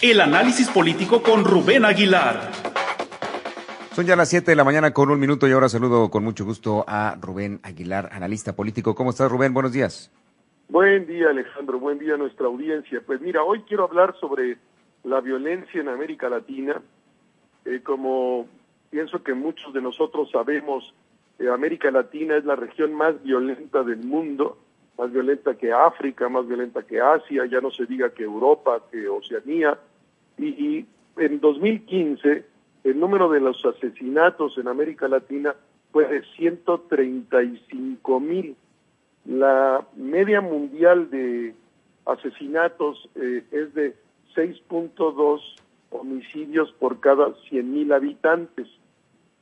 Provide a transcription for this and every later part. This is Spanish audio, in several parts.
El análisis político con Rubén Aguilar. Son ya las 7 de la mañana con un minuto y ahora saludo con mucho gusto a Rubén Aguilar, analista político. ¿Cómo estás, Rubén? Buenos días. Buen día, Alejandro. Buen día a nuestra audiencia. Pues mira, hoy quiero hablar sobre la violencia en América Latina. Eh, como pienso que muchos de nosotros sabemos, eh, América Latina es la región más violenta del mundo, más violenta que África, más violenta que Asia, ya no se diga que Europa, que Oceanía. Y, en 2015 el número de los asesinatos en América Latina fue de 135 mil. La media mundial de asesinatos eh, es de 6.2 homicidios por cada 100 mil habitantes.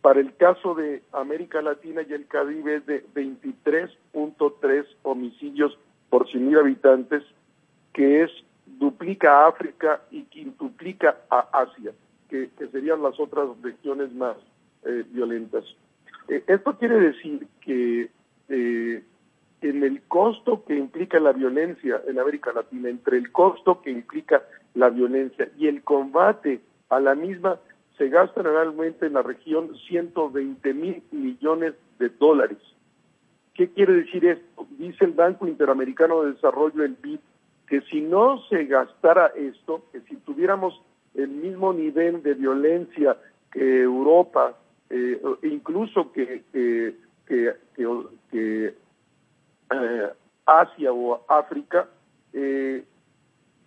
Para el caso de América Latina y el Caribe es de 23.3 homicidios por 100 mil habitantes, que es duplica a África y quintuplica a Asia que, serían las otras regiones más eh, violentas. Eh, esto quiere decir que eh, en el costo que implica la violencia en América Latina, entre el costo que implica la violencia y el combate a la misma, se gastan anualmente en la región 120 mil millones de dólares. ¿Qué quiere decir esto? Dice el Banco Interamericano de Desarrollo, el BID, que si no se gastara esto, que si tuviéramos el mismo nivel de violencia que Europa, eh, incluso que, eh, Asia o África, eh,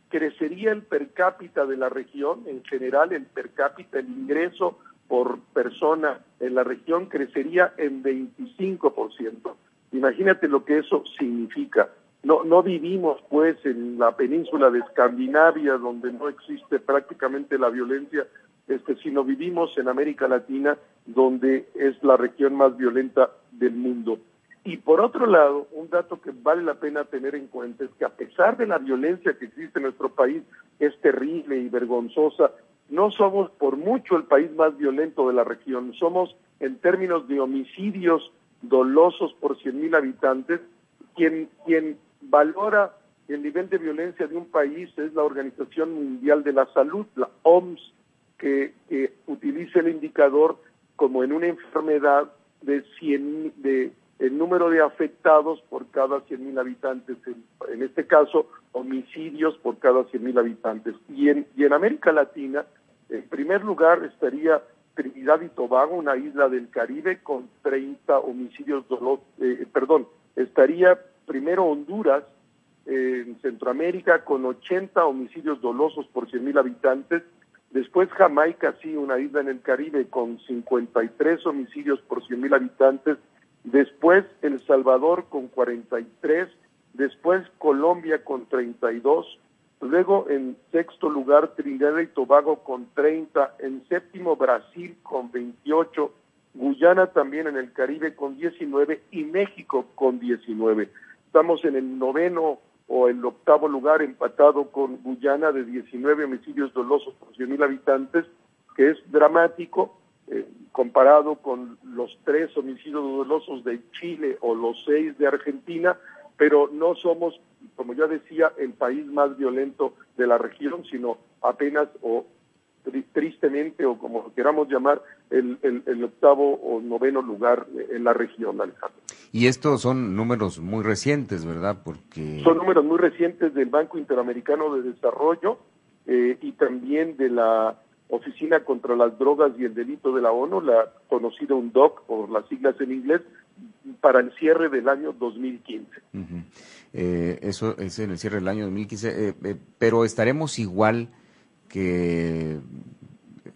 crecería el per cápita de la región, en general el per cápita, el ingreso por persona en la región crecería en 25%. Imagínate lo que eso significa. No, no vivimos pues en la península de Escandinavia donde no existe prácticamente la violencia, este, sino vivimos en América Latina donde es la región más violenta del mundo. Y por otro lado, un dato que vale la pena tener en cuenta es que a pesar de la violencia que existe en nuestro país, es terrible y vergonzosa, no somos por mucho el país más violento de la región. Somos, en términos de homicidios dolosos por 100.000 habitantes, quien, quien valora el nivel de violencia de un país es la Organización Mundial de la Salud, la OMS, que, utiliza el indicador como en una enfermedad de 100 de el número de afectados por cada 100.000 habitantes, en, este caso homicidios por cada 100.000 habitantes. Y en, y en América Latina, en primer lugar estaría Trinidad y Tobago, una isla del Caribe con 30 homicidios, eh, perdón, estaría primero Honduras, en Centroamérica, con 80 homicidios dolosos por 100.000 habitantes. Después Jamaica, sí, una isla en el Caribe, con 53 homicidios por 100.000 habitantes. Después El Salvador, con 43. Después Colombia, con 32. Luego, en sexto lugar, Trinidad y Tobago, con 30. En séptimo, Brasil, con 28. Guyana también en el Caribe con 19 y México con 19. Estamos en el noveno o el octavo lugar empatado con Guyana de 19 homicidios dolosos por 100.000 habitantes, que es dramático eh, comparado con los tres homicidios dolosos de Chile o los seis de Argentina, pero no somos, como ya decía, el país más violento de la región, sino apenas o tristemente o como queramos llamar, el, el, octavo o noveno lugar en la región, Alejandro. Y estos son números muy recientes, ¿verdad? Porque Son números muy recientes del Banco Interamericano de Desarrollo eh, y también de la Oficina contra las Drogas y el Delito de la ONU, la conocida UNDOC, por las siglas en inglés, para el cierre del año 2015. eh, eso es en el cierre del año 2015, eh, eh, pero estaremos igual que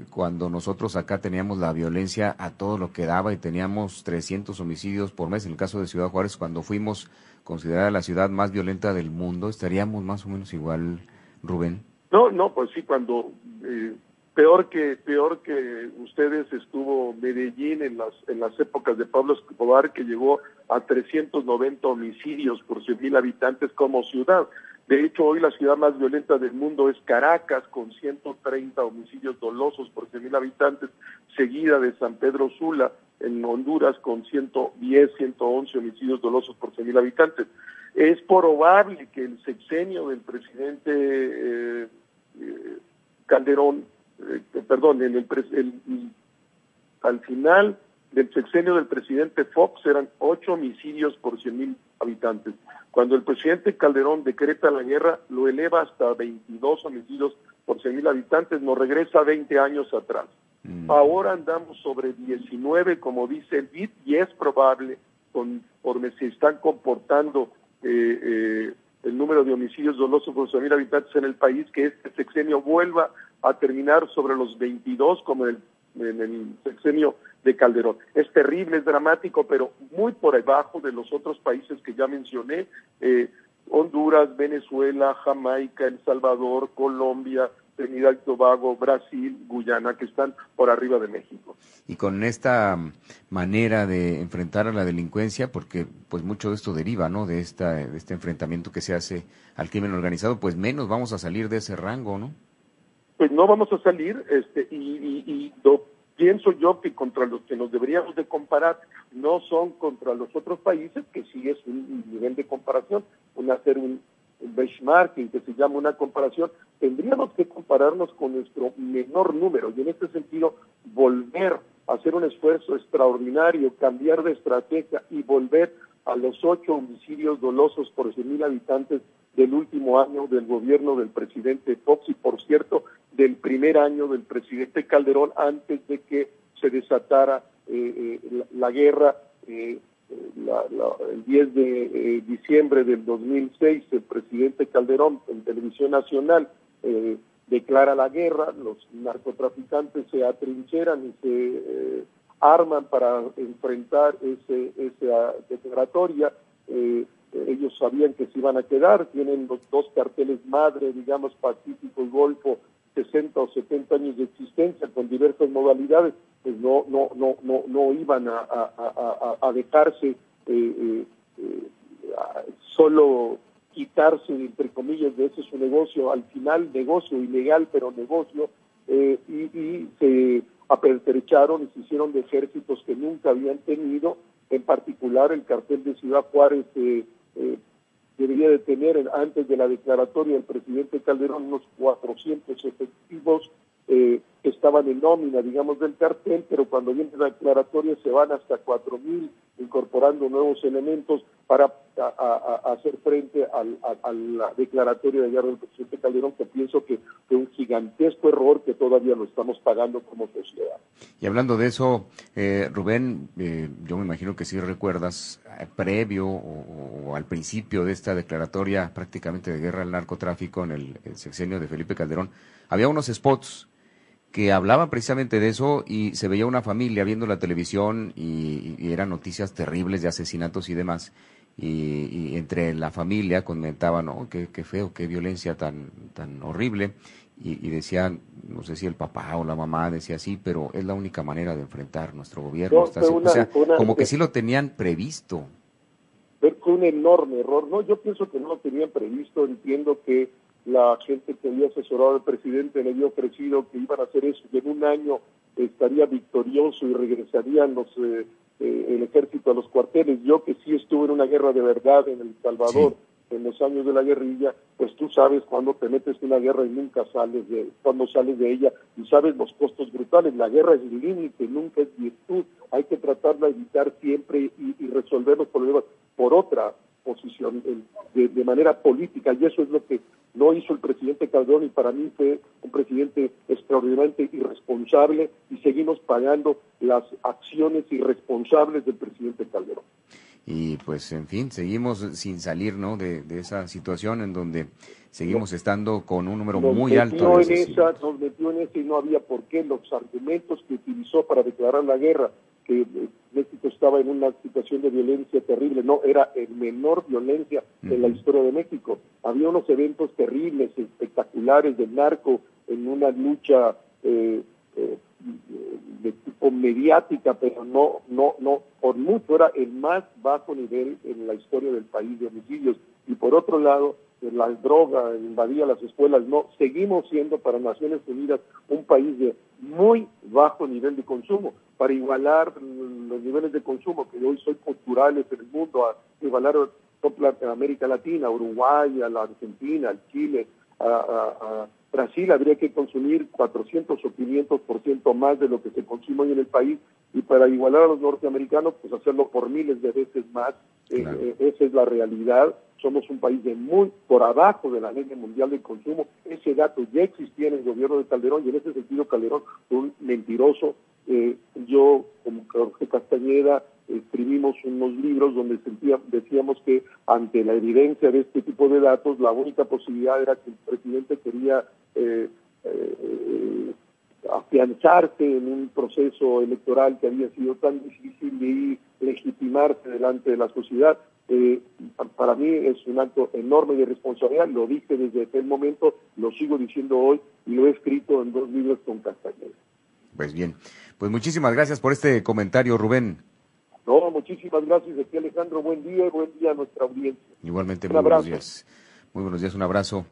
cuando nosotros acá teníamos la violencia a todo lo que daba y teníamos 300 homicidios por mes, en el caso de Ciudad Juárez, cuando fuimos considerada la ciudad más violenta del mundo, estaríamos más o menos igual, Rubén. No, no, pues sí, cuando eh, peor que peor que ustedes estuvo Medellín en las en las épocas de Pablo Escobar que llegó a 390 homicidios por 100.000 habitantes como ciudad. De hecho, hoy la ciudad más violenta del mundo es Caracas, con 130 homicidios dolosos por 100.000 habitantes, seguida de San Pedro Sula, en Honduras, con 110, 111 homicidios dolosos por 100.000 habitantes. Es probable que el sexenio del presidente eh, eh, Calderón, eh, perdón, en el, el, al final del sexenio del presidente Fox eran ocho homicidios por cien mil habitantes. Cuando el presidente Calderón decreta la guerra, lo eleva hasta 22 homicidios por cien mil habitantes, nos regresa 20 años atrás. Mm. Ahora andamos sobre 19, como dice el BID, y es probable, conforme se están comportando eh, eh, el número de homicidios dolosos por mil habitantes en el país, que este sexenio vuelva a terminar sobre los 22 como en el, sexenio de Calderón. Es terrible, es dramático, pero muy por debajo de los otros países que ya mencioné, eh, Honduras, Venezuela, Jamaica, El Salvador, Colombia, Trinidad y Tobago, Brasil, Guyana, que están por arriba de México. Y con esta manera de enfrentar a la delincuencia, porque pues mucho de esto deriva, ¿no? De esta de este enfrentamiento que se hace al crimen organizado, pues menos vamos a salir de ese rango, ¿no? Pues no vamos a salir, este, y, y, pienso yo que contra los que nos deberíamos de comparar no son contra los otros países, que sí es un nivel de comparación, un hacer un, benchmarking, que se llama una comparación, tendríamos que compararnos con nuestro menor número y en este sentido volver a hacer un esfuerzo extraordinario, cambiar de estrategia y volver a los ocho homicidios dolosos por 100.000 habitantes del último año del gobierno del presidente Fox y, por cierto, del primer año del presidente Calderón antes de que se desatara eh, eh, la, guerra eh, el 10 de eh, diciembre del 2006, el presidente Calderón en televisión nacional eh, declara la guerra, los narcotraficantes se atrincheran y se eh, arman para enfrentar ese, esa declaratoria. Ellos sabían que se iban a quedar, tienen los dos carteles madre, digamos, Pacífico y Golfo, 60 o 70 años de existencia con diversas modalidades, pues no, no, no, no, no iban a, dejarse eh, eh, eh, solo quitarse, entre comillas, de ese su negocio, al final negocio ilegal, pero negocio, y, se apertrecharon y se hicieron de ejércitos que nunca habían tenido, en particular el cartel de Ciudad Juárez debería de tener antes de la declaratoria del presidente Calderón unos 400 efectivos eh, estaban en nómina, digamos, del cartel, pero cuando viene la declaratoria se van hasta 4.000, incorporando nuevos elementos para hacer frente al, a, la declaratoria de guerra del presidente Calderón, que pienso que fue un gigantesco error que todavía lo estamos pagando como sociedad. Y hablando de eso, eh, Rubén, eh, yo me imagino que sí recuerdas, eh, previo o, al principio de esta declaratoria prácticamente de guerra al narcotráfico en el sexenio de Felipe Calderón, había unos spots que hablaban precisamente de eso y se veía una familia viendo la televisión y, eran noticias terribles de asesinatos y demás. Y, entre la familia comentaban, no, qué, feo, qué violencia tan, tan horrible. Y, decían, no sé si el papá o la mamá decía sí, pero es la única manera de enfrentar nuestro gobierno. o sea, como que sí lo tenían previsto. Fue un enorme error. No, yo pienso que no lo tenían previsto. Entiendo que la gente que había asesorado al presidente le había ofrecido que iban a hacer eso, que en un año estaría victorioso y regresarían los eh, eh, el ejército a los cuarteles. Yo que sí estuve en una guerra de verdad en El Salvador, en los años de la guerrilla, pues tú sabes cuando te metes en una guerra y nunca sales de, cuando sales de ella, y sabes los costos brutales. La guerra es límite, nunca es virtud. Hay que tratarla de evitar siempre y, y resolver los problemas por otra posición, de, de manera política, y eso es lo que no hizo el presidente Calderón y para mí fue un presidente extraordinariamente irresponsable y seguimos pagando las acciones irresponsables del presidente Calderón. Y pues, en fin, seguimos sin salir ¿no? de, esa situación en donde seguimos estando con un número muy alto de en esa, Nos metió en esa y no había por qué los argumentos que utilizó para declarar la guerra que eh, México estaba en una situación de violencia terrible, no, era el menor violencia en la historia de México. Había unos eventos terribles, espectaculares del narco en una lucha eh, eh, de tipo mediática, pero no, no, no, por mucho era el más bajo nivel en la historia del país de homicidios. Y por otro lado, la droga invadía las escuelas, no, seguimos siendo para Naciones Unidas un país de muy bajo nivel de consumo, para igualar los niveles de consumo que hoy son culturales en el mundo, a igualar a América Latina, a Uruguay, a la Argentina, al Chile, a, Brasil habría que consumir 400 o 500 por ciento más de lo que se consume hoy en el país y para igualar a los norteamericanos, pues hacerlo por miles de veces más. Eh, eh, esa es la realidad. Somos un país de muy por abajo de la media mundial del consumo. Ese dato ya existía en el gobierno de Calderón y en ese sentido Calderón fue un mentiroso. Eh, yo, como Jorge Castañeda, escribimos unos libros donde decíamos que ante la evidencia de este tipo de datos, la única posibilidad era que el presidente quería eh, eh, afianzarse en un proceso electoral que había sido tan difícil y legitimarse delante de la sociedad. Eh, para mí es un acto enorme de responsabilidad, lo dije desde aquel momento, lo sigo diciendo hoy y lo he escrito en dos libros con Castañeda. Pues bien, pues muchísimas gracias por este comentario, Rubén. No, muchísimas gracias aquí Alejandro, buen día y buen día a nuestra audiencia. Igualmente, muy buenos días. Muy buenos días, un abrazo.